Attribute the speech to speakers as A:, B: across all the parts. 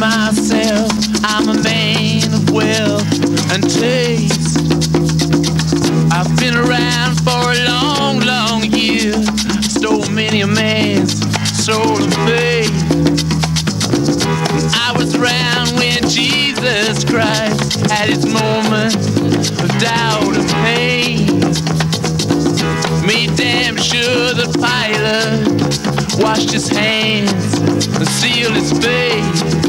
A: myself. I'm a man of wealth and taste. Washed his hands and sealed his face.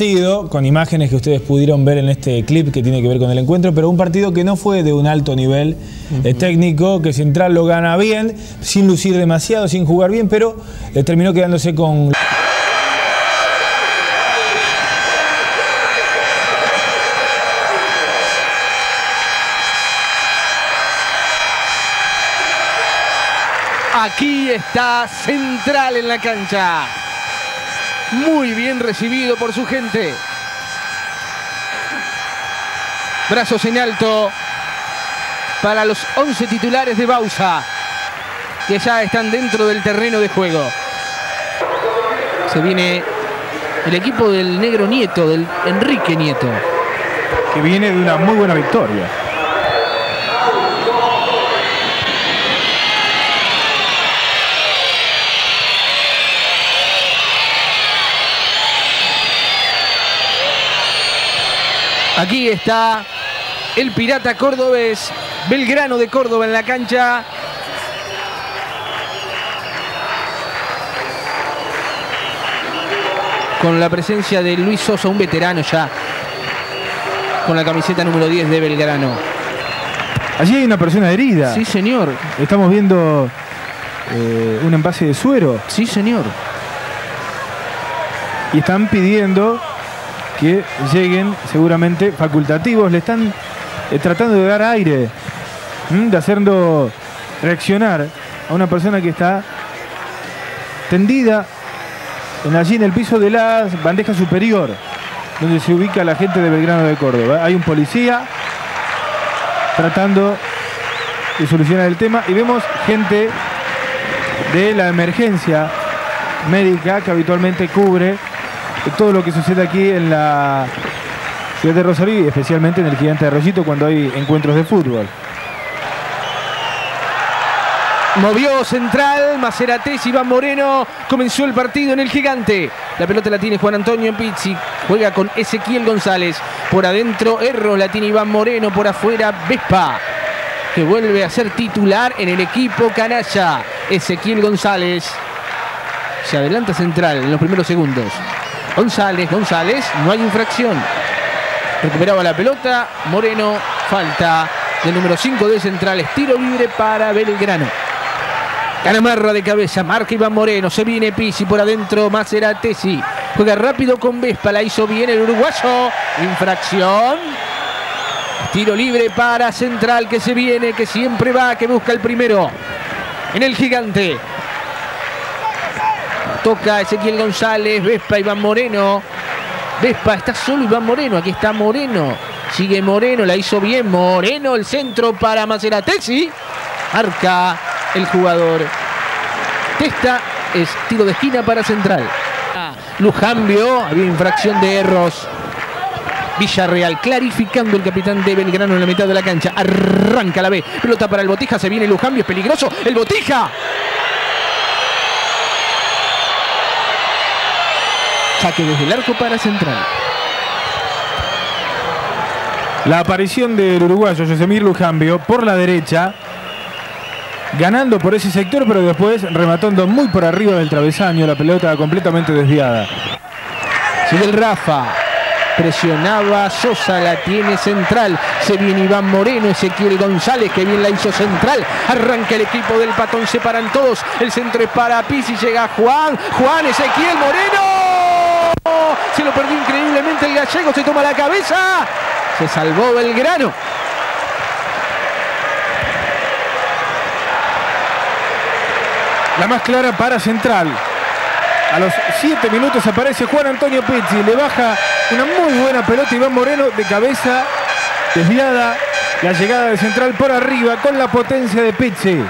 B: Partido con imágenes que ustedes pudieron ver en este clip que tiene que ver con el encuentro, pero un partido que no fue de un alto nivel eh, técnico, que Central lo gana bien, sin lucir demasiado, sin jugar bien, pero eh, terminó quedándose con...
C: Aquí está Central en la cancha. Muy bien recibido por su gente. Brazos en alto para los 11 titulares de Bausa, que ya están dentro del terreno de juego. Se viene el equipo del negro Nieto, del Enrique Nieto.
D: que viene de una muy buena victoria.
C: Aquí está el pirata cordobés, Belgrano de Córdoba en la cancha. Con la presencia de Luis Sosa, un veterano ya, con la camiseta número 10 de Belgrano.
D: Allí hay una persona herida.
C: Sí, señor.
D: Estamos viendo eh, un envase de suero
C: Sí, señor.
D: y están pidiendo que lleguen seguramente facultativos. Le están eh, tratando de dar aire, de hacerlo reaccionar a una persona que está tendida en allí en el piso de la bandeja superior, donde se ubica la gente de Belgrano de Córdoba. Hay un policía tratando de solucionar el tema y vemos gente de la emergencia médica que habitualmente cubre todo lo que sucede aquí en la ciudad de Rosario especialmente en el gigante de Arroyito cuando hay encuentros de fútbol.
C: Movió central, Maceratés, Iván Moreno. Comenzó el partido en el gigante. La pelota la tiene Juan Antonio Pizzi. Juega con Ezequiel González. Por adentro, Erros la tiene Iván Moreno. Por afuera, Vespa. Que vuelve a ser titular en el equipo canalla. Ezequiel González. Se adelanta central en los primeros segundos. González, González. No hay infracción. Recuperaba la pelota. Moreno. Falta del número 5 de central. Tiro libre para Belgrano. Canamarra de cabeza, marca Iván Moreno, se viene Pisi por adentro, Maceratesi. Juega rápido con Vespa, la hizo bien el uruguayo. Infracción. Tiro libre para Central que se viene, que siempre va, que busca el primero. En el gigante. Toca Ezequiel González, Vespa, Iván Moreno. Vespa, está solo Iván Moreno, aquí está Moreno. Sigue Moreno, la hizo bien. Moreno, el centro para Maceratesi. Marca el jugador. Testa es tiro de esquina para Central. Lujambio, había infracción de Erros. Villarreal clarificando el capitán de Belgrano en la mitad de la cancha. Arranca la B. Pelota para el Botija. Se viene Lujambio. Es peligroso. El Botija. Saque desde el arco para Central.
D: La aparición del uruguayo Yosemir Lujambio por la derecha, ganando por ese sector, pero después rematando muy por arriba del travesaño, la pelota completamente desviada.
C: Sigue el Rafa. Presionaba Sosa, la tiene central. Se viene Iván Moreno, Ezequiel González, que bien la hizo central. Arranca el equipo del patón, se paran todos. El centro es para Pisi, llega Juan. Juan, Ezequiel Moreno. Se lo perdió increíblemente el gallego, se toma la cabeza. Se salvó Belgrano.
D: La más clara para Central. A los 7 minutos aparece Juan Antonio Pizzi. Le baja una muy buena pelota Iván Moreno de cabeza desviada. La llegada de Central por arriba con la potencia de Pizzi.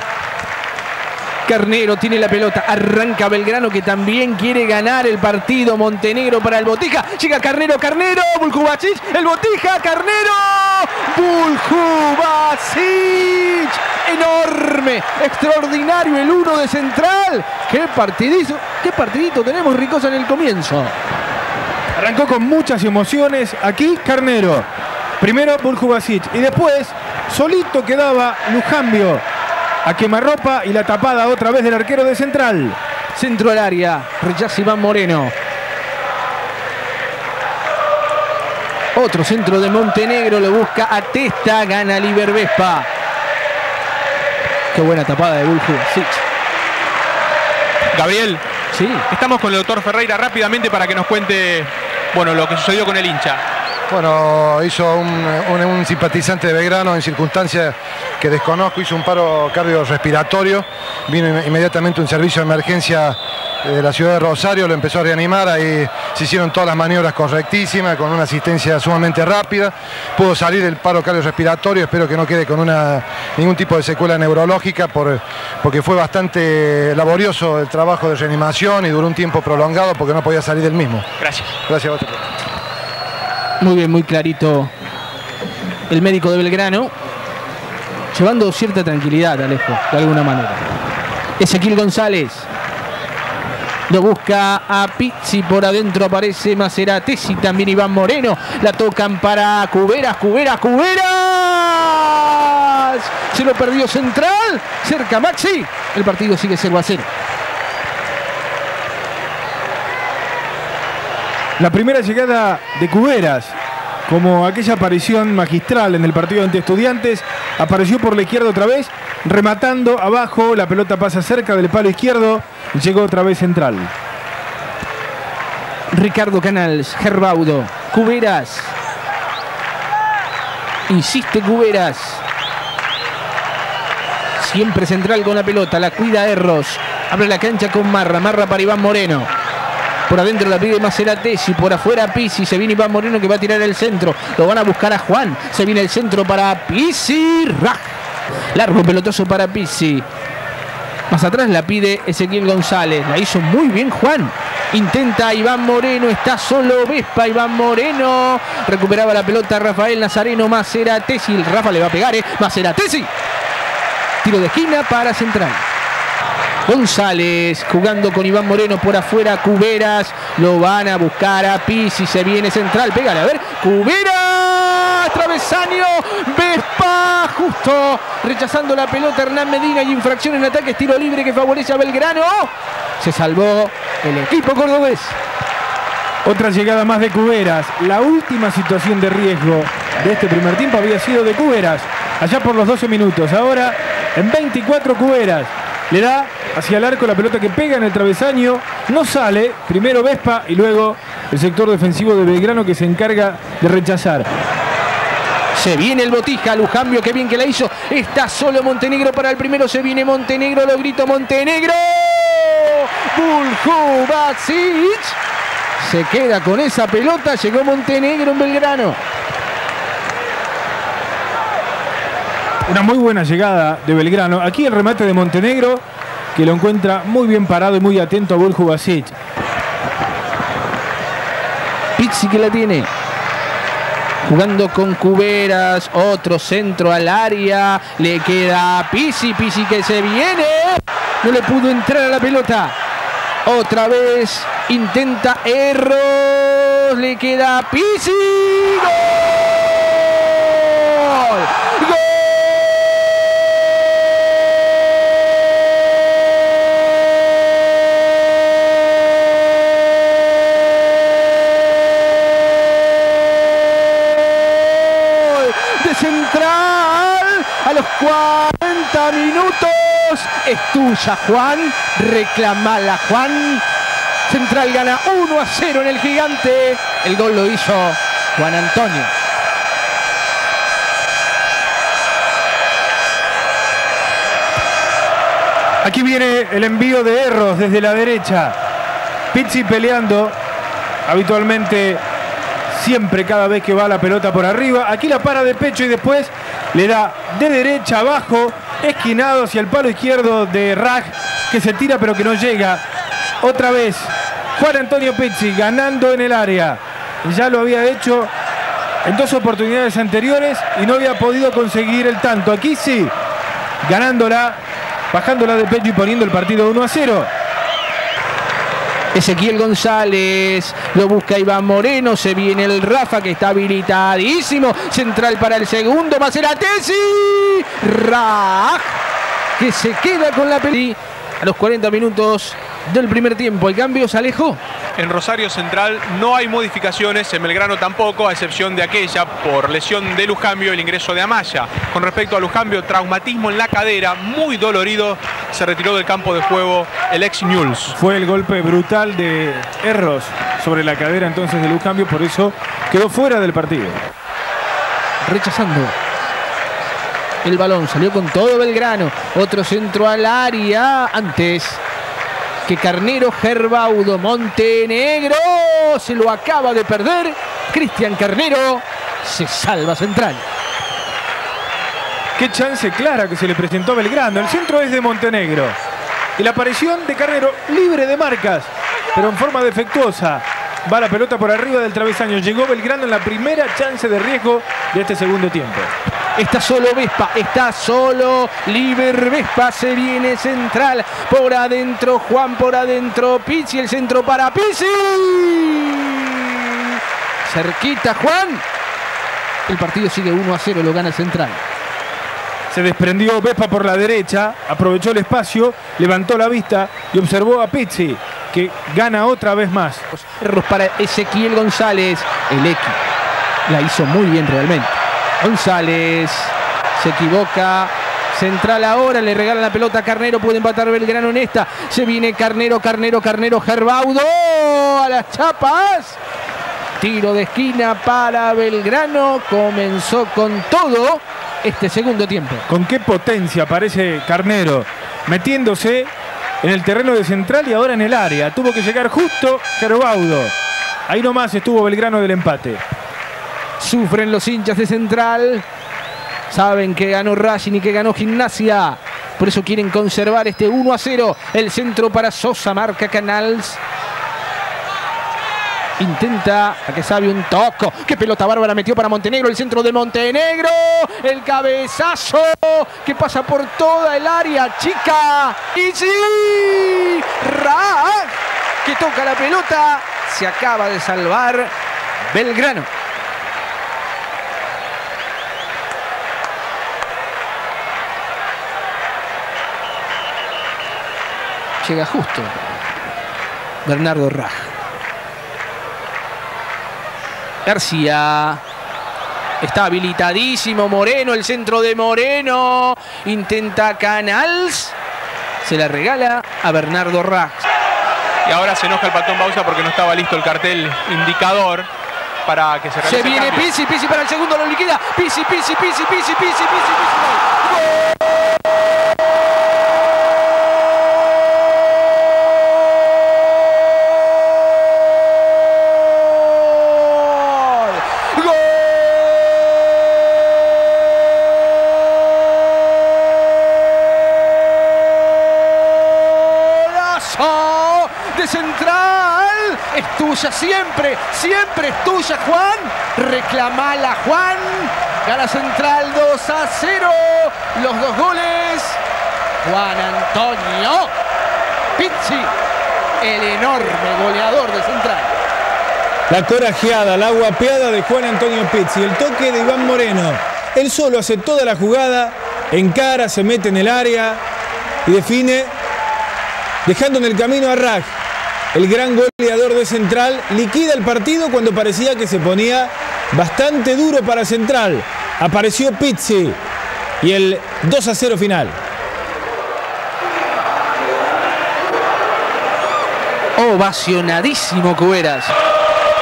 C: Carnero tiene la pelota, arranca Belgrano que también quiere ganar el partido. Montenegro para el Botija, llega Carnero, Carnero, Buljubacic, el Botija, Carnero, Buljubacic, enorme, extraordinario el uno de Central. Qué partidito, qué partidito tenemos Ricosa en el comienzo.
D: Arrancó con muchas emociones. Aquí Carnero. Primero Buljubacic y después solito quedaba Lujambio a quemarropa y la tapada otra vez del arquero de Central.
C: Centro al área, rechaza Iván Moreno. Otro centro de Montenegro, lo busca a Testa, gana Liber Vespa. Qué buena tapada de Bulju. Sí.
E: Gabriel,
C: Sí.
E: estamos con el doctor Ferreira rápidamente para que nos cuente bueno, lo que sucedió con el hincha.
F: Bueno, hizo un, un- un simpatizante de Belgrano en circunstancias que desconozco, hizo un paro cardiorrespiratorio, vino in- inmediatamente un servicio de emergencia eh, de la ciudad de Rosario, lo empezó a reanimar, ahí se hicieron todas las maniobras correctísimas, con una asistencia sumamente rápida, pudo salir del paro cardiorrespiratorio, espero que no quede con una, ningún tipo de secuela neurológica, por- porque fue bastante laborioso el trabajo de reanimación y duró un tiempo prolongado porque no podía salir del mismo.
E: Gracias.
F: Gracias a vos.
C: Muy bien, muy clarito el médico de Belgrano. Llevando cierta tranquilidad, Alejo, de alguna manera. Ezequiel González. Lo busca a Pizzi por adentro, aparece Maceratesi, también Iván Moreno. La tocan para Cuberas, Cuberas, Cuberas. Se lo perdió Central. Cerca Maxi. El partido sigue 0 a 0.
D: La primera llegada de Cuberas, como aquella aparición magistral en el partido ante Estudiantes, apareció por la izquierda otra vez, rematando abajo, la pelota pasa cerca del palo izquierdo llegó otra vez central.
C: Ricardo Canals, Gerbaudo, Cuberas. Insiste Cuberas. Siempre central con la pelota, la cuida Erros. Abre la cancha con Marra, Marra para Iván Moreno. Por adentro la pide Maceratesi, por afuera Pisi, se viene Iván Moreno que va a tirar el centro. Lo van a buscar a Juan, se viene el centro para Pisi. Largo pelotazo para Pisi. Más atrás la pide Ezequiel González. La hizo muy bien Juan. Intenta Iván Moreno. Está solo Vespa. Iván Moreno. Recuperaba la pelota Rafael Nazareno. Maceratesi. Rafa le va a pegar, ¿eh? Maceratesi. Tiro de esquina para Central. González jugando con Iván Moreno por afuera. Cuberas. Lo van a buscar a Pisi. Se viene Central. Pégale, a ver. Cuberas. Travesaño. Vespa. Justo. Rechazando la pelota Hernán Medina. Y infracción en ataque. Tiro libre que favorece a Belgrano. Se salvó el equipo cordobés.
D: Otra llegada más de Cuberas. La última situación de riesgo de este primer tiempo había sido de Cuberas, allá por los 12 minutos. Ahora, en 24 Cuberas, le da hacia el arco, la pelota que pega en el travesaño, no sale, primero Vespa y luego el sector defensivo de Belgrano que se encarga de rechazar.
C: Se viene el Botija, Lujambio, qué bien que la hizo. Está solo Montenegro para el primero. Se viene Montenegro, lo grito Montenegro. Bulju Basic. Se queda con esa pelota. Llegó Montenegro en Belgrano.
D: Una muy buena llegada de Belgrano. Aquí el remate de Montenegro que lo encuentra muy bien parado y muy atento a Bulju Basic.
C: Pizzi que la tiene. Jugando con Cuberas, otro centro al área, le queda Pisi, Pisi que se viene, no le pudo entrar a la pelota. Otra vez intenta Erros, le queda Pisi. ¡Gol! ¡Gol! de central a los 40 minutos. Es tuya, Juan. Reclamala, Juan. Central gana 1 a 0 en el gigante. El gol lo hizo Juan Antonio.
D: Aquí viene el envío de Erros desde la derecha. Pizzi peleando habitualmente siempre cada vez que va la pelota por arriba. Aquí la para de pecho y después le da de derecha abajo, esquinado hacia el palo izquierdo de Raj, que se tira pero que no llega. Otra vez, Juan Antonio Pizzi ganando en el área. Ya lo había hecho en dos oportunidades anteriores y no había podido conseguir el tanto. Aquí sí, ganándola, bajándola de pecho y poniendo el partido 1 a 0.
C: Ezequiel González, lo busca Iván Moreno, se viene el Rafa que está habilitadísimo, central para el segundo, Maceratesi, Raj, que se queda con la pelota. A los 40 minutos del primer tiempo, el cambio se alejó.
E: En Rosario Central no hay modificaciones, en Belgrano tampoco, a excepción de aquella por lesión de Lujambio, el ingreso de Amaya. Con respecto a Lujambio, traumatismo en la cadera, muy dolorido, se retiró del campo de juego el ex Newell's.
D: Fue el golpe brutal de Erros sobre la cadera entonces de Lujambio, por eso quedó fuera del partido.
C: Rechazando. El balón salió con todo Belgrano. Otro centro al área. Antes que Carnero Gerbaudo Montenegro se lo acaba de perder. Cristian Carnero se salva central.
D: Qué chance clara que se le presentó Belgrano. El centro es de Montenegro. Y la aparición de Carnero libre de marcas, pero en forma defectuosa. Va la pelota por arriba del travesaño. Llegó Belgrano en la primera chance de riesgo de este segundo tiempo.
C: Está solo Vespa, está solo Liber Vespa, se viene central por adentro, Juan por adentro, Pizzi, el centro para Pizzi. Cerquita Juan. El partido sigue 1 a 0, lo gana el central.
D: Se desprendió Vespa por la derecha, aprovechó el espacio, levantó la vista y observó a Pizzi, que gana otra vez más.
C: Erros para Ezequiel González, el X. La hizo muy bien realmente. González se equivoca. Central ahora, le regala la pelota a Carnero, puede empatar Belgrano en esta. Se viene Carnero, Carnero, Carnero, Gerbaudo a las chapas. Tiro de esquina para Belgrano. Comenzó con todo este segundo tiempo.
D: Con qué potencia aparece Carnero, metiéndose en el terreno de central y ahora en el área. Tuvo que llegar justo Gerbaudo. Ahí nomás estuvo Belgrano del empate.
C: Sufren los hinchas de Central. Saben que ganó Racing y que ganó Gimnasia. Por eso quieren conservar este 1 a 0. El centro para Sosa, marca Canals. Intenta a que sabe un toco. Qué pelota bárbara metió para Montenegro. El centro de Montenegro. El cabezazo que pasa por toda el área chica. Y sí. Ra que toca la pelota. Se acaba de salvar Belgrano. Llega justo Bernardo Raj. García. Está habilitadísimo Moreno, el centro de Moreno. Intenta Canals. se la regala a Bernardo Rax.
E: Y ahora se enoja el patón Bausa porque no estaba listo el cartel indicador para que se realice
C: Se viene. Pizzi, Pizzi para el segundo, lo liquida. Pizzi, Pizzi, Pizzi, Pizzi, Pizzi, Pizzi, Pizzi. ¡Gol! ¡Gol! ¡Golazo de central! Es tuya siempre, es tuya, Juan. Reclamala, Juan. Gana central 2 a 0. Los dos goles. Juan Antonio Pizzi, el enorme goleador de central.
B: La corajeada, la guapeada de Juan Antonio Pizzi, el toque de Iván Moreno. Él solo hace toda la jugada, encara, se mete en el área y define, dejando en el camino a Raj. El gran goleador de Central liquida el partido cuando parecía que se ponía bastante duro para Central. Apareció Pizzi y el 2 a 0 final.
C: Ovacionadísimo Cuberas.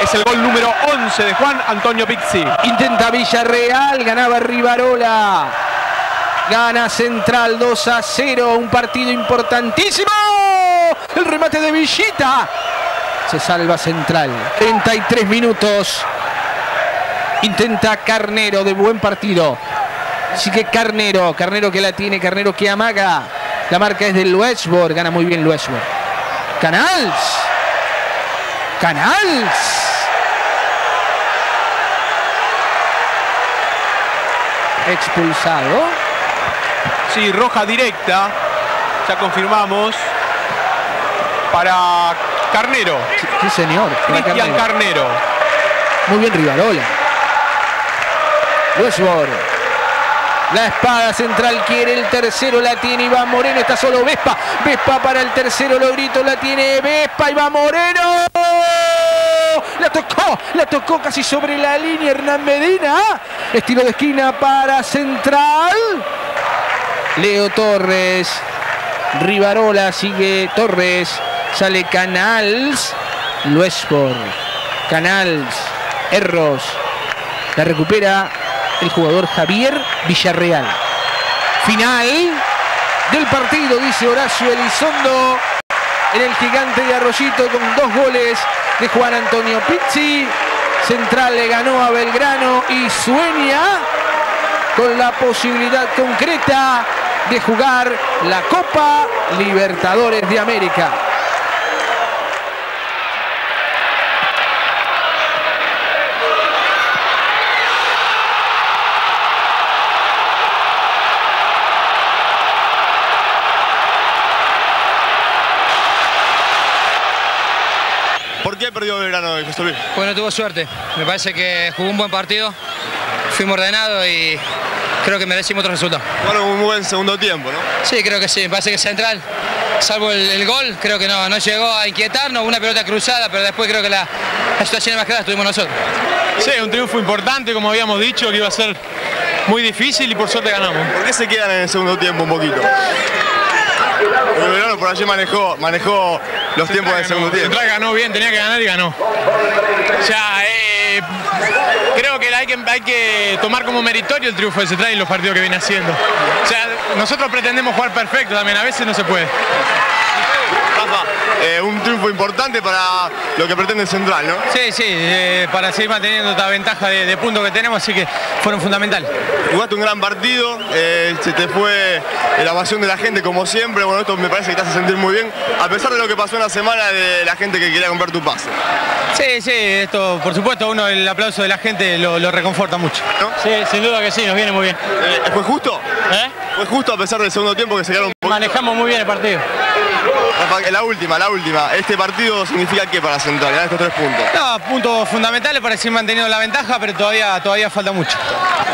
E: Es el gol número 11 de Juan Antonio Pizzi.
C: Intenta Villarreal, ganaba Rivarola. Gana Central 2 a 0, un partido importantísimo. El remate de Villita. Se salva Central. 33 minutos. Intenta Carnero de buen partido. Sigue Carnero, Carnero que la tiene, Carnero que amaga. La marca es del Luesborg, gana muy bien Luesborg. Canals. Canals. Expulsado.
E: Sí, roja directa. Ya confirmamos. Para Carnero.
C: Sí, señor. para
E: Cristian
C: Carnero.
E: Carnero.
C: Muy bien Rivarola. Westbord. La espada central quiere el tercero, la tiene Iván Moreno, está solo Vespa. Vespa para el tercero, lo grito, la tiene Vespa, Iván Moreno. La tocó, la tocó casi sobre la línea Hernán Medina. Estilo de esquina para central. Leo Torres. Rivarola sigue Torres. Sale Canals. Luespor. Canals. Erros. La recupera el jugador Javier Villarreal. Final del partido, dice Horacio Elizondo. En el gigante de Arroyito con dos goles de Juan Antonio Pizzi. Central le ganó a Belgrano y sueña con la posibilidad concreta de jugar la Copa Libertadores de América.
G: ¿Por qué perdió Luis?
H: Bueno, tuvo suerte. Me parece que jugó un buen partido. Fuimos ordenados y creo que merecimos otro resultado.
G: Bueno, un buen segundo tiempo, ¿no?
H: Sí, creo que sí. Me parece que Central, salvo el, el gol, creo que no, no llegó a inquietarnos. Una pelota cruzada, pero después creo que la, la situación más clara tuvimos nosotros.
I: Sí, un triunfo importante, como habíamos dicho, que iba a ser muy difícil y por suerte ganamos.
G: ¿Por qué se quedan en el segundo tiempo un poquito? Por allí manejó, manejó los tiempos del segundo tiempo.
I: Central ganó bien, tenía que ganar y ganó. O sea, eh, creo que hay, que hay que tomar como meritorio el triunfo de Central y los partidos que viene haciendo. O sea, nosotros pretendemos jugar perfecto también, a veces no se puede.
G: Rafa, eh, un triunfo importante para lo que pretende Central, ¿no?
I: Sí, sí, eh, para seguir manteniendo esta ventaja de, de puntos que tenemos, así que fueron fundamentales.
G: Jugaste un gran partido, eh, se te fue la ovación de la gente como siempre, bueno, esto me parece que te hace sentir muy bien, a pesar de lo que pasó en la semana de la gente que quería comprar tu pase.
I: Sí, sí, esto por supuesto uno el aplauso de la gente lo, lo reconforta mucho.
G: ¿No?
I: Sí, sin duda que sí, nos viene muy bien.
G: Eh, ¿Fue justo?
I: ¿Eh?
G: Fue justo a pesar del segundo tiempo que se quedaron.
I: Manejamos muy bien el partido.
G: La última, la última. ¿Este partido significa qué para Central? Ganar estos tres puntos.
I: No, puntos fundamentales para seguir manteniendo la ventaja, pero todavía, todavía falta mucho.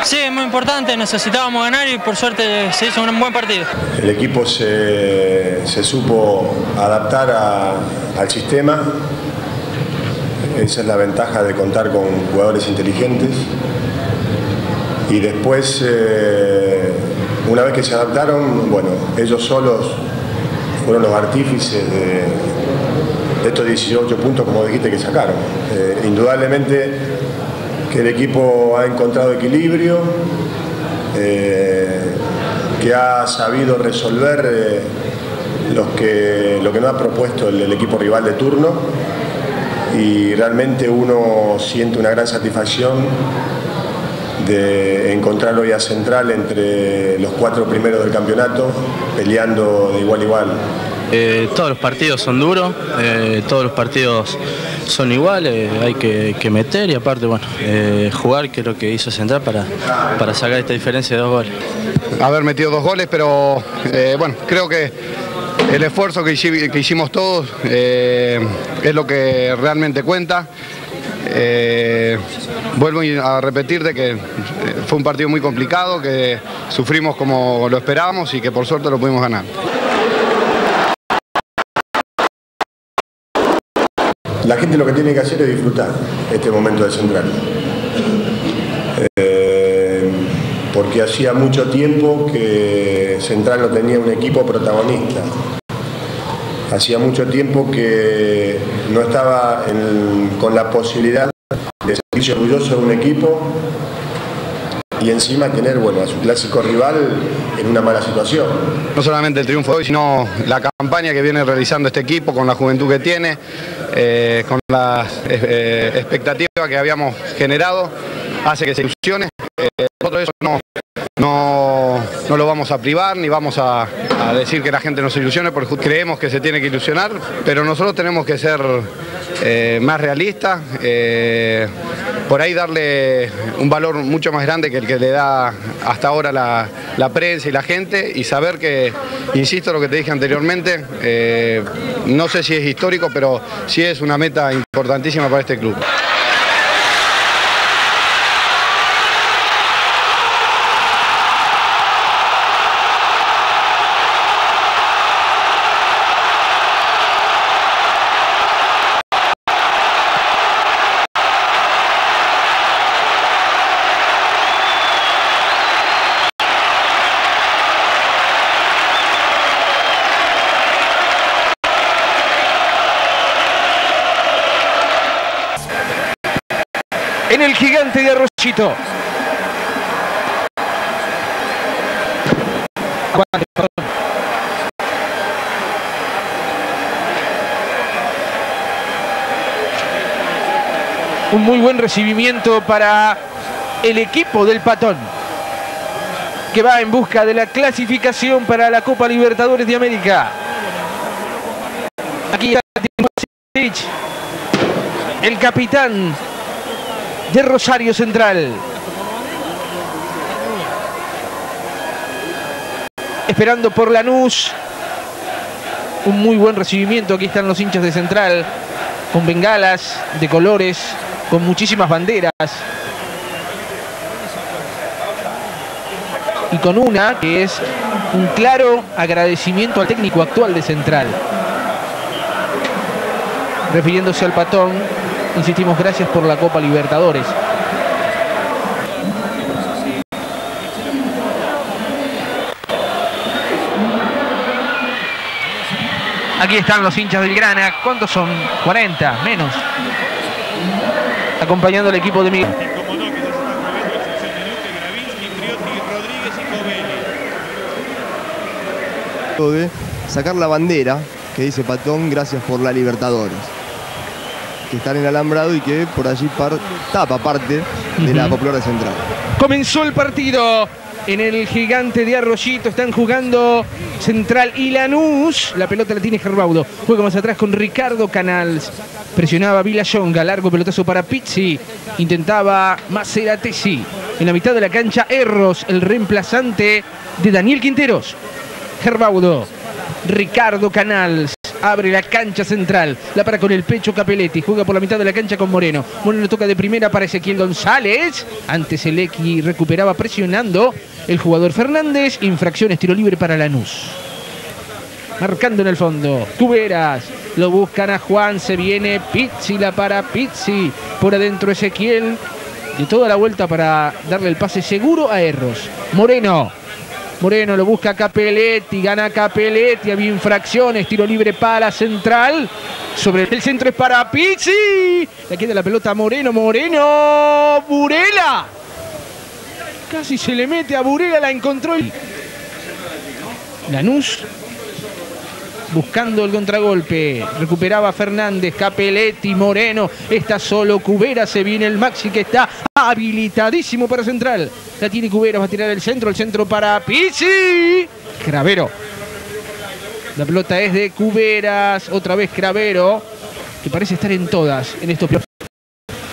H: Sí, es muy importante. Necesitábamos ganar y por suerte se hizo un buen partido.
J: El equipo se, se supo adaptar a- al sistema. Esa es la ventaja de contar con jugadores inteligentes. Y después, eh, una vez que se adaptaron, bueno, ellos solos fueron los artífices de, estos 18 puntos, como dijiste, que sacaron. Eh, indudablemente que el equipo ha encontrado equilibrio, eh, que ha sabido resolver eh, los que, lo que nos ha propuesto el equipo rival de turno y realmente uno siente una gran satisfacción de encontrar hoy a Central entre los cuatro primeros del campeonato, peleando de igual a igual.
K: Eh, todos los partidos son duros, eh, todos los partidos son iguales, hay que, que meter y aparte, bueno, eh, jugar, que es lo que hizo Central para, para sacar esta diferencia de dos goles.
L: haber metido dos goles, pero eh, bueno, creo que el esfuerzo que, hici- que hicimos todos eh, es lo que realmente cuenta. Eh, vuelvo a repetir de que eh, fue un partido muy complicado, que sufrimos como lo esperábamos y que por suerte lo pudimos ganar.
J: La gente lo que tiene que hacer es disfrutar este momento de Central. Eh, porque hacía mucho tiempo que Central no tenía un equipo protagonista. Hacía mucho tiempo que no estaba con la posibilidad de sentirse orgulloso de un equipo y encima tener bueno, a su clásico rival en una mala situación.
L: No solamente el triunfo de hoy, sino la campaña que viene realizando este equipo con la juventud que tiene, eh, con las eh, expectativas que habíamos generado, hace que se ilusione. Eh, eso no, no, no lo vamos a privar ni vamos a, decir que la gente no se ilusione porque creemos que se tiene que ilusionar, pero nosotros tenemos que ser eh, más realistas, eh, por ahí darle un valor mucho más grande que el que le da hasta ahora la, la prensa y la gente y saber que, insisto lo que te dije anteriormente, eh, no sé si es histórico, pero sí es una meta importantísima para este club.
C: De. Un muy buen recibimiento para el equipo del Patón, que va en busca de la clasificación para la Copa Libertadores de América. Aquí está el capitán de Rosario Central. Esperando por Lanús. Un muy buen recibimiento. Aquí están los hinchas de Central. Con bengalas de colores. Con muchísimas banderas. Y con una que es un claro agradecimiento al técnico actual de Central. Refiriéndose al patón, insistimos, gracias por la Copa Libertadores. Aquí están los hinchas del Grana. ¿Cuántos son? 40, menos. Acompañando al equipo de Miguel.
M: de sacar la bandera que dice Patón, gracias por la Libertadores. Que está en el alambrado y que por allí par- tapa parte de la popular de Central.
C: Comenzó el partido en el gigante de Arroyito. Están jugando Central y Lanús. La pelota la tiene Gerbaudo. Juega más atrás con Ricardo Canals. Presionaba Villayonga. Largo pelotazo para Pizzi. Intentaba Maceratesi. En la mitad de la cancha, Erros, el reemplazante de Daniel Quinteros. Gerbaudo. Ricardo Canals. Abre la cancha central. La para con el pecho Capelletti. Juega por la mitad de la cancha con Moreno. Moreno toca de primera para Ezequiel González. Antes el X recuperaba presionando. El jugador Fernández. Infracciones, tiro libre para Lanús. Marcando en el fondo. Cuberas. Lo buscan a Juan. Se viene Pizzi. La para Pizzi. Por adentro Ezequiel. De toda la vuelta para darle el pase seguro a Erros. Moreno. Moreno lo busca Capelletti, gana Capelletti, había infracciones, tiro libre para Central. Sobre el centro es para Pizzi. Le queda la pelota a Moreno, Moreno, Burela. Casi se le mete a Burela, la encontró. Lanús buscando el contragolpe. Recuperaba Fernández, Capelletti, Moreno. Está solo Cubera. Se viene el Maxi que está habilitadísimo para Central. La tiene Cubera, va a tirar el centro. El centro para Pizzi. Cravero. La pelota es de Cuberas. Otra vez Cravero. Que parece estar en todas en estos.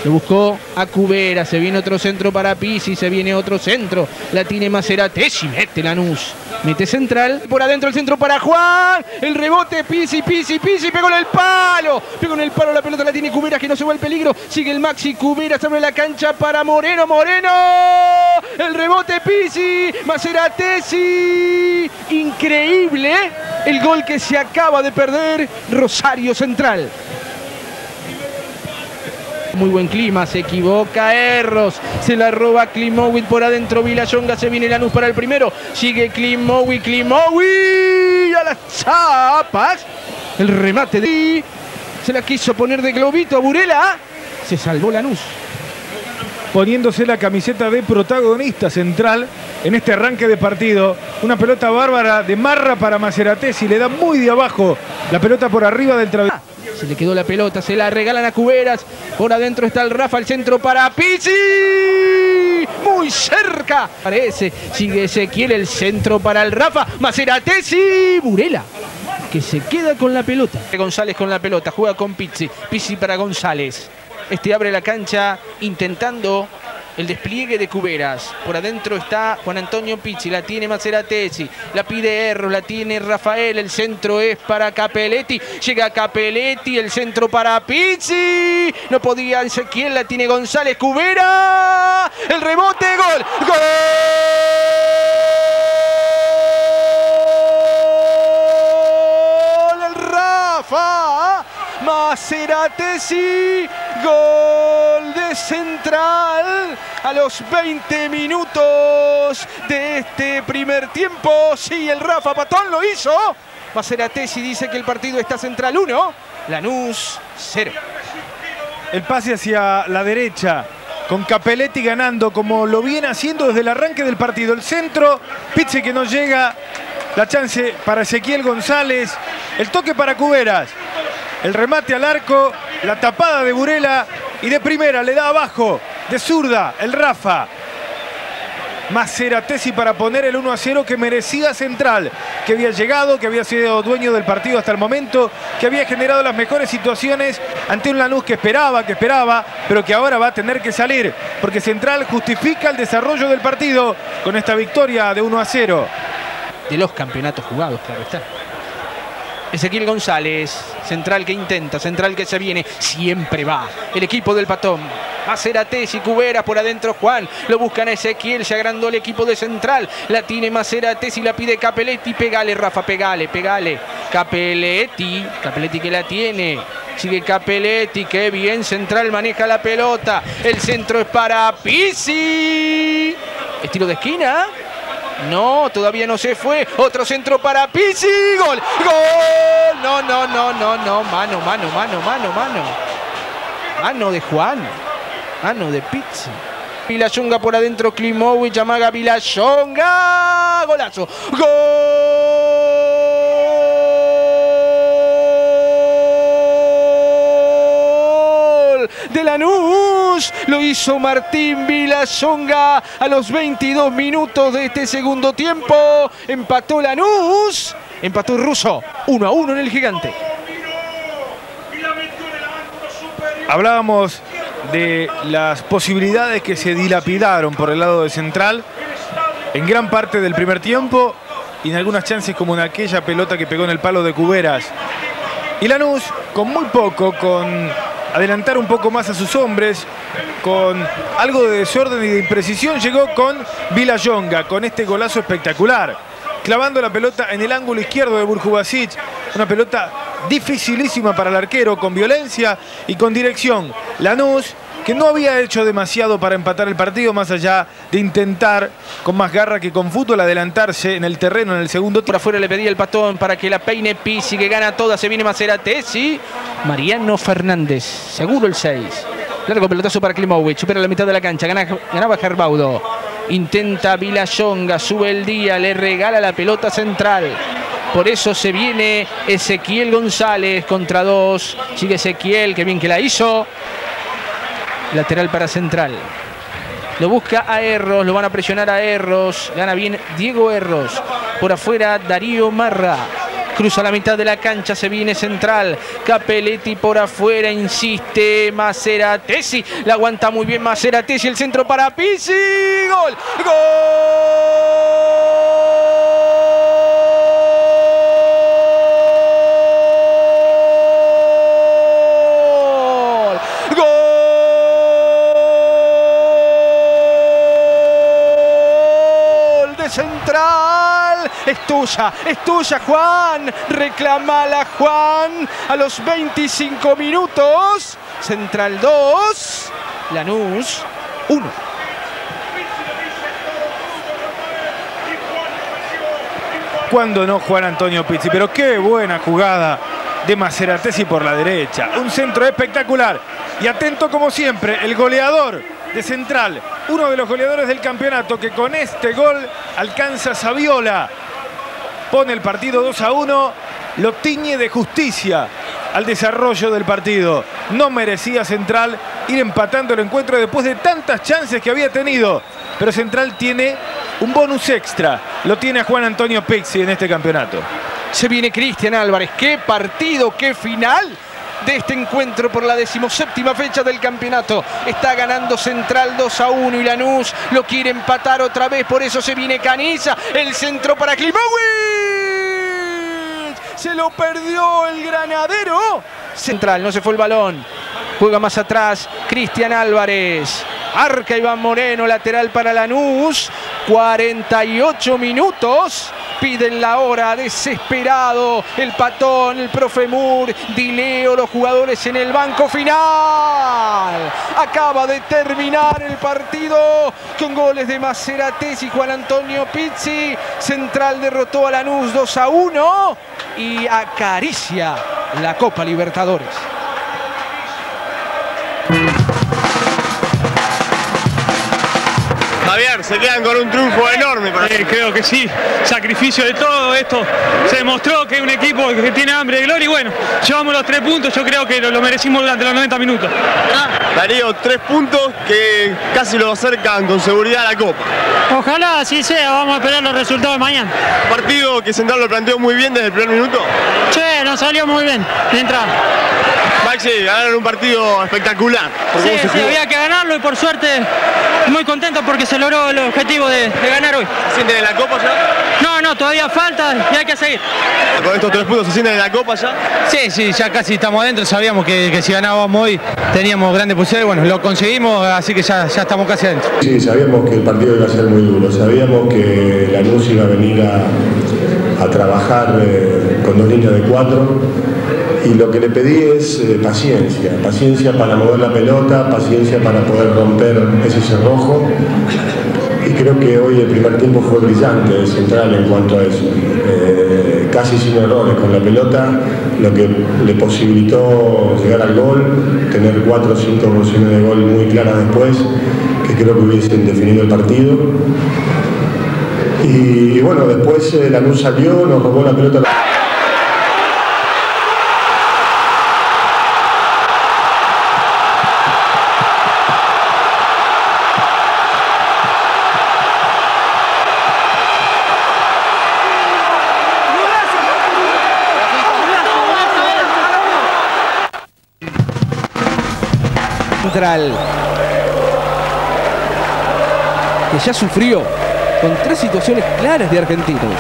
C: Lo buscó a Cubera, se viene otro centro para Pisi, se viene otro centro. La tiene Maceratesi, mete Lanús. Mete central, por adentro el centro para Juan. El rebote, Pisi, Pisi, Pisi, pegó en el palo. Pegó en el palo, la pelota la tiene Cubera que no se va el peligro. Sigue el Maxi, Cubera sobre la cancha para Moreno, Moreno. El rebote, Pisi, Maceratesi. Increíble el gol que se acaba de perder Rosario Central. Muy buen clima, se equivoca Erros, se la roba Klimovic por adentro, Vilayonga, se viene Lanús para el primero, sigue Klimovic, Klimovic a las chapas, el remate de... Se la quiso poner de globito a Burela, se salvó Lanús.
D: poniéndose la camiseta de protagonista central en este arranque de partido. Una pelota bárbara de marra para Maceratesi, le da muy de abajo la pelota por arriba del travesaño.
C: Se le quedó la pelota, se la regalan a Cuberas. Por adentro está el Rafa, el centro para Pizzi. Muy cerca. Parece, sigue Ezequiel, el centro para el Rafa. Maceratesi, Burela. Que se queda con la pelota. González con la pelota, juega con Pizzi. Pizzi para González. Este abre la cancha intentando el despliegue de Cuberas. Por adentro está Juan Antonio Pizzi, la tiene Maceratesi, la pide Erro, la tiene Rafael, el centro es para Capelletti, llega Capelletti, el centro para Pizzi, no podía Ezequiel, la tiene González, Cubera, el rebote, gol, gol, el Rafa, Maceratesi, gol Central a los 20 minutos de este primer tiempo. Sí, el Rafa Patón lo hizo. Maceratesi dice que el partido está Central 1, Lanús 0.
D: El pase hacia la derecha, con Capelletti ganando como lo viene haciendo desde el arranque del partido. El centro, Pizzi que no llega, la chance para Ezequiel González, el toque para Cuberas, el remate al arco, la tapada de Burela y de primera le da abajo, de zurda, el Rafa. Maceratesi para poner el 1 a 0 que merecía Central, que había llegado, que había sido dueño del partido hasta el momento, que había generado las mejores situaciones ante un Lanús que esperaba, que esperaba, pero que ahora va a tener que salir, porque Central justifica el desarrollo del partido con esta victoria de 1 a 0.
C: De los campeonatos jugados, claro está. Ezequiel González, central que intenta, central que se viene, siempre va. El equipo del Patón. Macerates y Cuberas por adentro Juan. Lo buscan a Ezequiel, se agrandó el equipo de central. La tiene Macerates y la pide Capelletti. Pegale, Rafa, pegale, pegale. Capelletti, Capelletti que la tiene. Sigue Capelletti, qué bien central maneja la pelota. El centro es para Pisi. Estilo de esquina. No, todavía no se fue. Otro centro para Pizzi. Gol. Gol. No, no, no, no, no. Mano, mano, mano, mano, mano. Mano de Juan. Mano de Pizzi. Vilayonga por adentro. Klimovic. Amaga Vilayonga. Golazo. Gol de Lanús. Lo hizo Martín Vilayonga a los 22 minutos de este segundo tiempo. Empató Lanús. Empató el ruso. 1 a 1 en el gigante.
D: Hablábamos de las posibilidades que se dilapidaron por el lado de Central en gran parte del primer tiempo y en algunas chances como en aquella pelota que pegó en el palo de Cuberas. Y Lanús, con muy poco, con adelantar un poco más a sus hombres, con algo de desorden y de imprecisión, llegó con Vilayonga, con este golazo espectacular. Clavando la pelota en el ángulo izquierdo de Burjubasic, una pelota dificilísima para el arquero, con violencia y con dirección. Lanús que no había hecho demasiado para empatar el partido, más allá de intentar con más garra que con fútbol adelantarse en el terreno en el segundo
C: Por afuera le pedía el patón para que la peine Pisi, que gana toda. Se viene Maceratesi. Mariano Fernández, seguro el 6. Largo pelotazo para Klimovic, supera la mitad de la cancha, gana- ganaba Gerbaudo. Intenta Vilayonga, sube el día, le regala la pelota central. Por eso se viene Ezequiel González contra dos. Sigue Ezequiel, que bien que la hizo. Lateral para central. Lo busca a Erros, lo van a presionar a Erros. Gana bien Diego Erros. Por afuera Darío Marra. Cruza la mitad de la cancha, se viene central. Capelletti por afuera, insiste. Maceratesi. La aguanta muy bien Maceratesi. El centro para Pisi. Gol. Gol. Es tuya, es tuya, Juan. Reclamala, Juan. A los 25 minutos. Central 2. Lanús 1.
D: Cuando no Juan Antonio Pizzi, pero qué buena jugada de Maceratesi por la derecha. Un centro espectacular. Y atento como siempre, el goleador de Central, uno de los goleadores del campeonato que con este gol alcanza Saviola. Pone el partido 2 a 1, lo tiñe de justicia al desarrollo del partido. No merecía Central ir empatando el encuentro después de tantas chances que había tenido. Pero Central tiene un bonus extra. Lo tiene a Juan Antonio Pizzi en este campeonato.
C: Se viene Cristian Álvarez. ¡Qué partido! ¡Qué final! De este encuentro por la decimoséptima fecha del campeonato. Está ganando Central 2 a 1 y Lanús lo quiere empatar otra vez. Por eso se viene Caniza. El centro para Klimovic. Se lo perdió el granadero. Central, no se fue el balón. Juega más atrás Cristian Álvarez. Arca Iván Moreno, lateral para Lanús. 48 minutos. Piden la hora, desesperado. El patón, el profe Mur, Dileo, los jugadores en el banco final. Acaba de terminar el partido con goles de Macerates y Juan Antonio Pizzi. Central derrotó a Lanús 2 a 1 y acaricia la Copa Libertadores.
G: Javier, se quedan con un triunfo enorme para
N: Eh, creo que sí, sacrificio de todo esto. Se demostró que es un equipo que tiene hambre de gloria y bueno, llevamos los tres puntos, yo creo que lo, lo merecimos durante los 90 minutos.
G: Darío, tres puntos que casi lo acercan con seguridad a la Copa.
O: Ojalá así sea, vamos a esperar los resultados de mañana.
G: Partido que Central lo planteó muy bien desde el primer minuto.
O: Che, nos salió muy bien de entrada.
G: Maxi, ganaron un partido espectacular. por
O: Sí,
G: cómo se
O: sí,
G: jugó.
O: había que ganarlo y por suerte muy contento porque se logró el objetivo de, de ganar hoy.
G: ¿Sienten en la Copa ya?
O: No, no, todavía falta y hay que seguir.
G: Con estos tres puntos se sienten en la Copa ya.
P: Sí, sí, ya casi estamos adentro, sabíamos que, que si ganábamos hoy teníamos grandes posibilidades, bueno, lo conseguimos, así que ya, ya estamos casi adentro.
J: Sí, sabíamos que el partido iba a ser muy duro, sabíamos que la luz iba a venir a, a trabajar eh, con dos líneas de cuatro y lo que le pedí es eh, paciencia, paciencia para mover la pelota, paciencia para poder romper ese cerrojo y creo que hoy el primer tiempo fue brillante de central en cuanto a eso. Eh, casi sin errores con la pelota, lo que le posibilitó llegar al gol, tener cuatro o cinco ocasiones de gol muy claras después, que creo que hubiesen definido el partido. Y, bueno, después eh, la luz salió, nos robó la pelota.
C: Central. Que ya sufrió con tres situaciones claras de argentinos.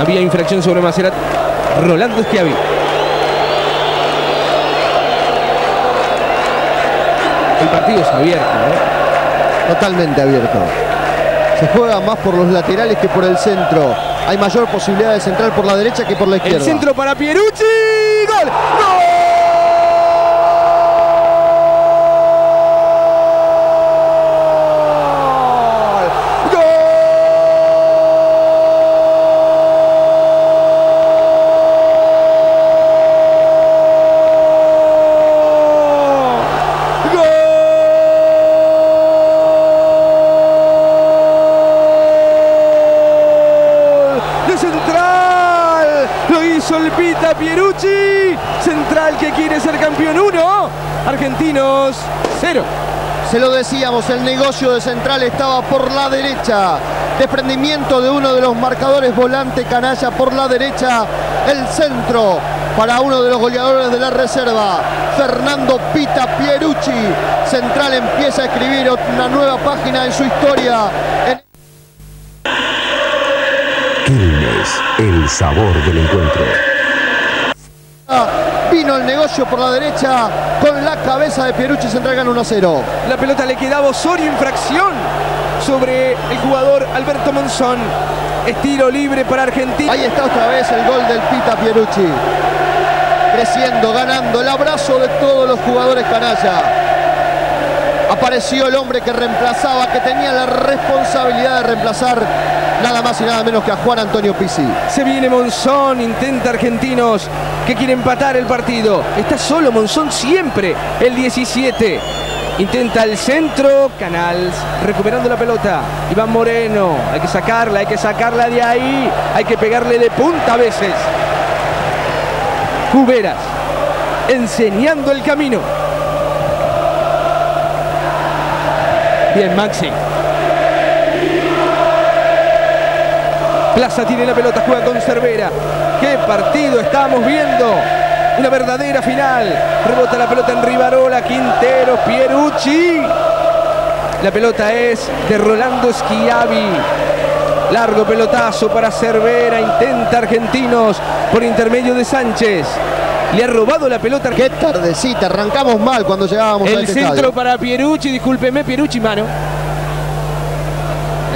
C: Había infracción sobre Macerat. Rolando Schiavi. El partido es abierto. ¿eh?
M: Totalmente abierto. Se juega más por los laterales que por el centro. Hay mayor posibilidad de central por la derecha que por la izquierda.
C: El centro para Pierucci. ¡Gol! ¡Gol! hizo el Pita Pierucci. Central que quiere ser campeón 1. Argentinos 0.
M: Se lo decíamos, el negocio de Central estaba por la derecha. Desprendimiento de uno de los marcadores volante canalla por la derecha. El centro para uno de los goleadores de la reserva, Fernando Pita Pierucci. Central empieza a escribir una nueva página en su historia. En
Q: Quilmes, el sabor del encuentro.
M: Vino el negocio por la derecha con la cabeza de Pierucci. Central gana 1 a 0.
C: La pelota le quedaba a Osorio, infracción sobre el jugador Alberto Monzón. Estilo libre para Argentina.
M: Ahí está otra vez el gol del Pita Pierucci. Creciendo, ganando, el abrazo de todos los jugadores canalla. Apareció el hombre que reemplazaba, que tenía la responsabilidad de reemplazar nada más y nada menos que a Juan Antonio Pizzi.
C: Se viene Monzón, intenta Argentinos que quiere empatar el partido. Está solo Monzón siempre, el 17. Intenta el centro, Canals recuperando la pelota. Iván Moreno, hay que sacarla, hay que sacarla de ahí. Hay que pegarle de punta a veces. Cuberas, enseñando el camino. Bien, Maxi. Plaza tiene la pelota, juega con Cervera. ¡Qué partido estamos viendo! Una verdadera final. Rebota la pelota en Rivarola, Quintero, Pierucci. La pelota es de Rolando Schiavi. Largo pelotazo para Cervera. Intenta Argentinos por intermedio de Sánchez. Le ha robado la pelota.
M: Qué tardecita, arrancamos mal cuando llegábamos
C: El
M: a este
C: centro
M: estadio.
C: para Pierucci, discúlpeme, Pierucci, mano.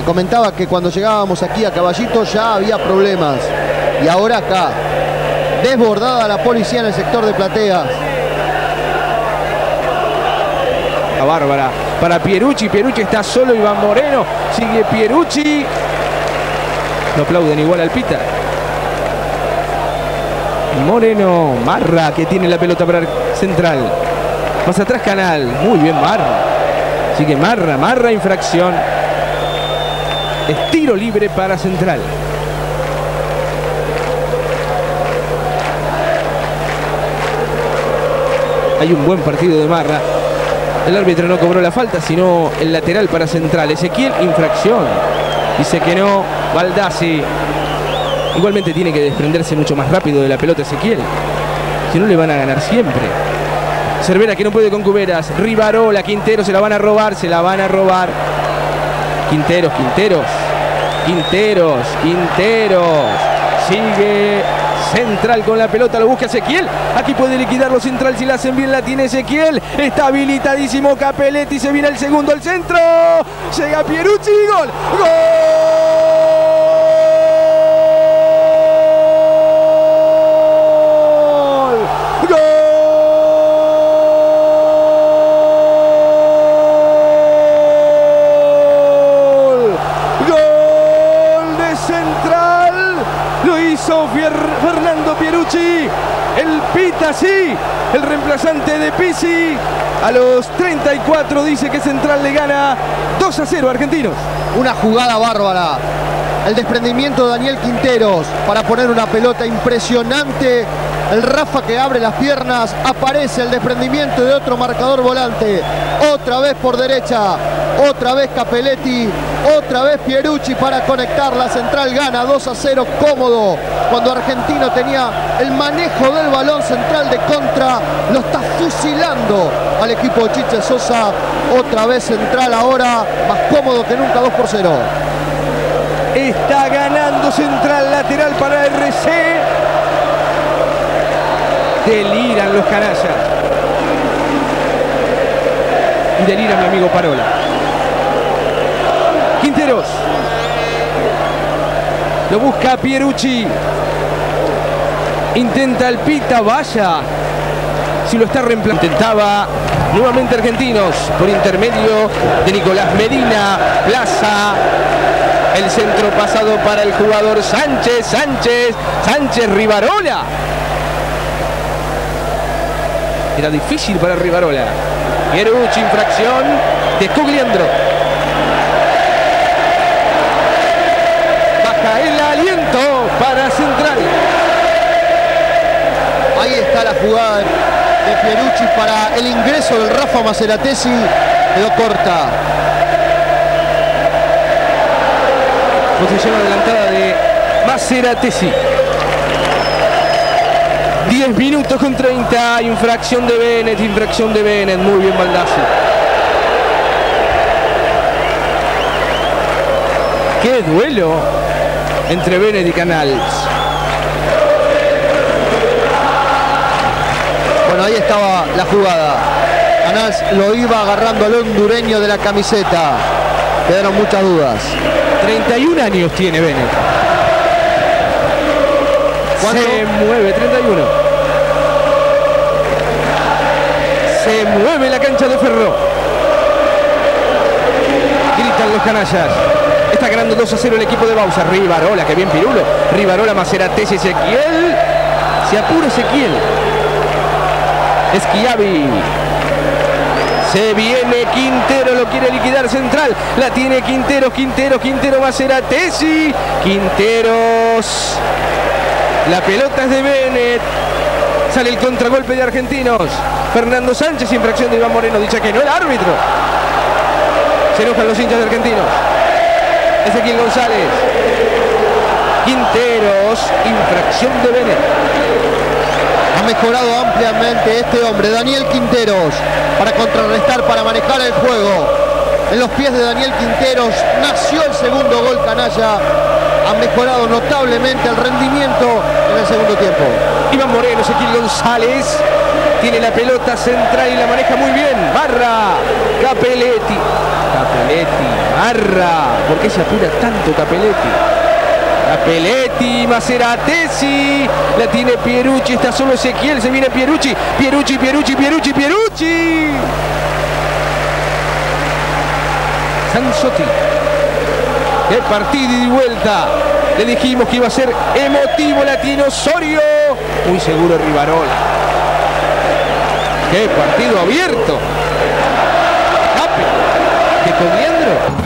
M: Me comentaba que cuando llegábamos aquí a Caballito ya había problemas. Y ahora acá. Desbordada la policía en el sector de plateas.
C: La Bárbara para Pierucci. Pierucci está solo. Iván Moreno. Sigue Pierucci. No aplauden igual al Pita. Moreno. Marra que tiene la pelota para Central. Más atrás Canal. Muy bien Marra. Sigue Marra. Marra infracción. Es tiro libre para Central. Hay un buen partido de Marra. El árbitro no cobró la falta, sino el lateral para Central. Ezequiel, infracción. Dice que no. Baldassi. Igualmente tiene que desprenderse mucho más rápido de la pelota Ezequiel. Si no le van a ganar siempre. Cervera que no puede con Cuberas. Rivarola, Quintero se la van a robar, se la van a robar. Quinteros, Quinteros. Quinteros, Quinteros. Sigue Central con la pelota, lo busca Ezequiel. Aquí puede liquidarlo Central si la hacen bien, la tiene Ezequiel. Está habilitadísimo Capelletti, se viene el segundo al centro. Llega Pierucci, gol. ¡Gol! El Pita sí, el reemplazante de Pisi. A los 34 dice que Central le gana 2 a 0 a Argentinos.
M: Una jugada bárbara. El desprendimiento de Daniel Quinteros para poner una pelota impresionante. El Rafa que abre las piernas. Aparece el desprendimiento de otro marcador volante. Otra vez por derecha. Otra vez Capelletti. Otra vez Pierucci para conectar. La central gana 2 a 0 cómodo. Cuando Argentino tenía el manejo del balón central de contra. Lo está fusilando al equipo de Chiche Sosa. Otra vez central ahora. Más cómodo que nunca 2 por 0.
C: Está ganando Central lateral para RC. Deliran los canallas. Y delira mi amigo Parola. Quinteros. Lo busca Pierucci. Intenta el Pita, vaya. Si lo está reemplazando. Intentaba nuevamente Argentinos por intermedio de Nicolás Medina. Plaza. El centro pasado para el jugador Sánchez. Sánchez. Sánchez Rivarola. Era difícil para Rivarola. Pierucci, infracción de Cugliandro.
M: Está la jugada de Pierucci para el ingreso del Rafa Maceratesi. Quedó corta.
C: Posición adelantada de Maceratesi. 10 minutos con 30. Infracción de Bennett, infracción de Bennett. Muy bien Baldassi. Qué duelo entre Bennett y Canals.
M: La jugada. Canals lo iba agarrando al hondureño de la camiseta. Quedaron muchas dudas.
C: 31 años tiene Bennett. Se mueve, 31. Se mueve la cancha de Ferro. Gritan los canallas. Está ganando 2 a 0 el equipo de Bausa. Rivarola, que bien Pirulo. Rivarola, Macerates, Ezequiel. Se apura Ezequiel. Esquiavi. Se viene Quintero, lo quiere liquidar central. La tiene Quintero, Quintero, Quintero, Maceratesi. Quinteros. La pelota es de Bennett. Sale el contragolpe de Argentinos. Fernando Sánchez, infracción de Iván Moreno. Dicha que no el árbitro. Se enojan los hinchas de Argentinos. Ezequiel González. Quinteros, infracción de Bennett.
M: Mejorado ampliamente este hombre, Daniel Quinteros, para contrarrestar, para manejar el juego. En los pies de Daniel Quinteros nació el segundo gol canalla. Ha mejorado notablemente el rendimiento en el segundo tiempo.
C: Iván Moreno, Ezequiel González. Tiene la pelota central y la maneja muy bien. Barra, Capelletti. Capelletti, Barra. ¿Por qué se apura tanto Capelletti? Capelletti, Maceratesi, la tiene Pierucci, está solo Ezequiel, se viene Pierucci, Pierucci, Pierucci, Pierucci, Pierucci. Sanzotti. Qué partido y vuelta. Le dijimos que iba a ser emotivo, la tiene Osorio. Muy seguro Rivarola. Qué partido abierto. Cape. De Cogliandro.
R: Valer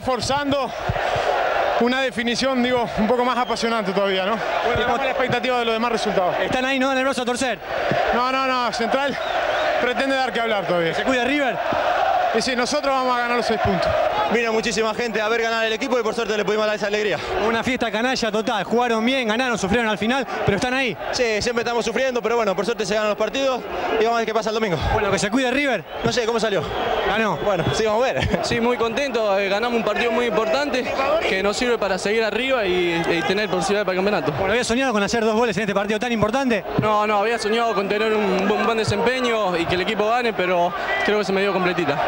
R: forzando una definición, digo, un poco más apasionante todavía, ¿no? Bueno, la expectativa de los demás resultados.
S: Están ahí, ¿no? Nerviosos a torcer.
R: No, no, no, Central pretende dar que hablar todavía.
S: ¿Se cuida River?
R: Y sí, nosotros vamos a ganar los seis puntos.
T: Vino muchísima gente a ver ganar el equipo y por suerte le pudimos dar esa alegría.
S: Una fiesta canalla total, jugaron bien, ganaron, sufrieron al final, pero están ahí.
T: Sí, siempre estamos sufriendo, pero bueno, por suerte se ganan los partidos y vamos a ver qué pasa el domingo.
S: Bueno, que se cuide River.
T: No sé, ¿cómo salió?
S: Ganó.
T: Bueno, sí, vamos a ver.
U: Sí, muy contento, eh, ganamos un partido muy importante que nos sirve para seguir arriba y, y tener posibilidad para el campeonato.
S: Bueno, ¿había soñado con hacer dos goles en este partido tan importante?
U: No, no, había soñado con tener un, bu- un buen desempeño y que el equipo gane, pero creo que se me dio completita.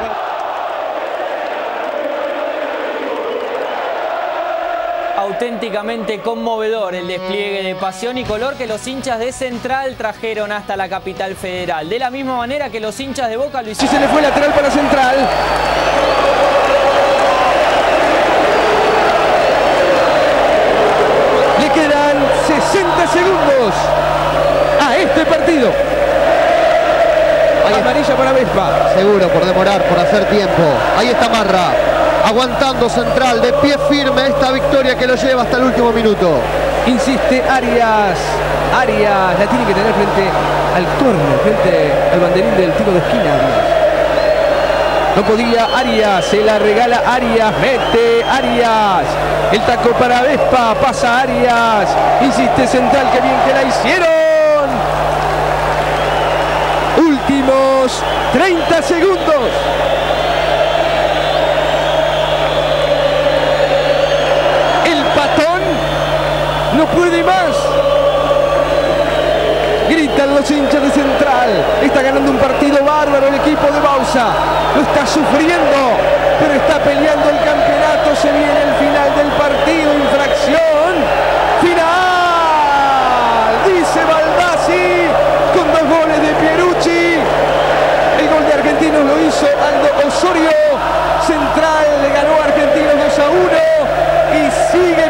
V: Auténticamente conmovedor el despliegue de pasión y color que los hinchas de Central trajeron hasta la capital federal. De la misma manera que los hinchas de Boca lo
C: Si
V: hicieron.
C: se le fue lateral para Central. Le quedan 60 segundos a este partido. Hay amarilla para Vespa.
M: Seguro por demorar, por hacer tiempo. Ahí está Marra. Aguantando Central, de pie firme esta victoria que lo lleva hasta el último minuto.
C: Insiste Arias. Arias la tiene que tener frente al córner, frente al banderín del tiro de esquina. No podía Arias, se la regala Arias, mete Arias. El taco para Vespa, pasa Arias. Insiste Central, que bien que la hicieron. Últimos 30 segundos. no puede más. Gritan los hinchas de Central. Está ganando un partido bárbaro el equipo de Bausa. Lo está sufriendo, pero está peleando el campeonato. Se viene el final del partido. Infracción. Final. Dice Baldassi con dos goles de Pierucci. El gol de Argentinos lo hizo Aldo Osorio. Central le ganó a Argentinos 2 a 1 y sigue